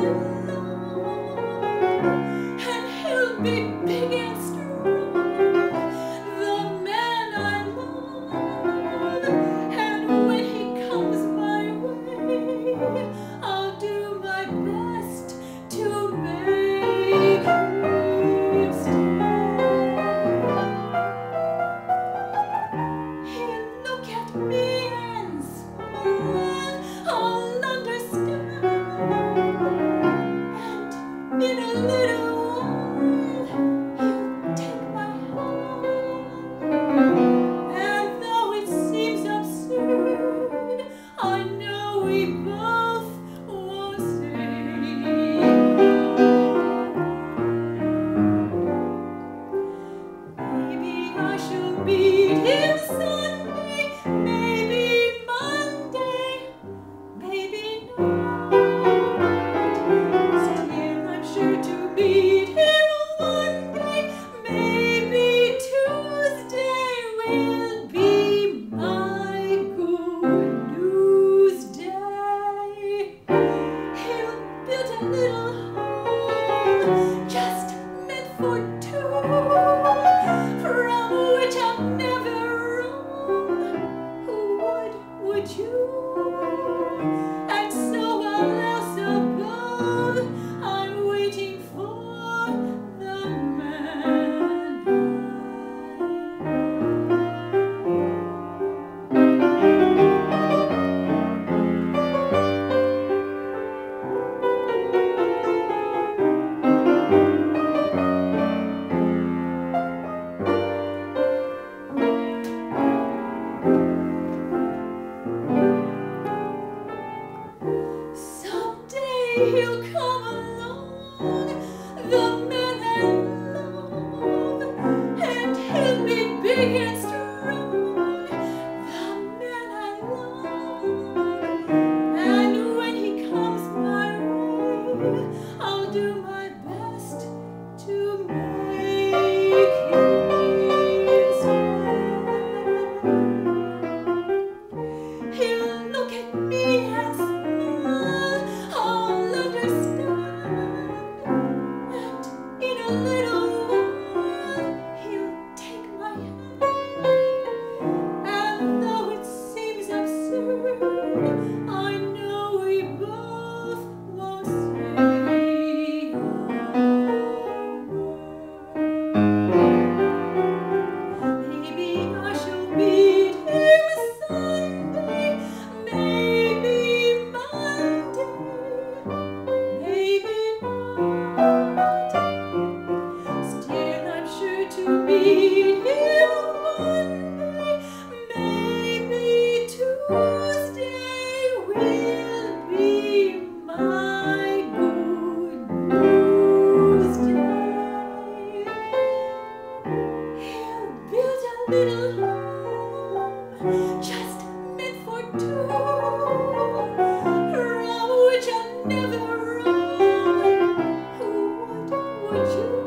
just meant for from which I 嗯。